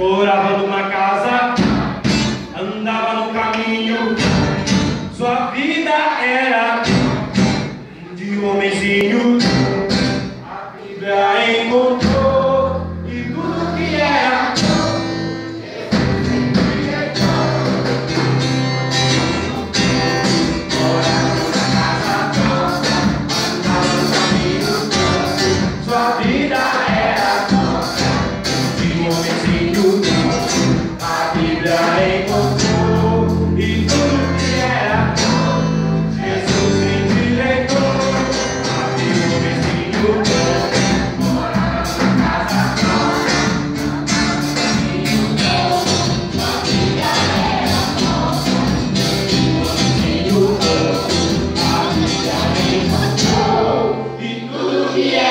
Morava numa casa, andava no caminho. Sua vida era de um homenzinho. A Bíblia encontrou Yeah.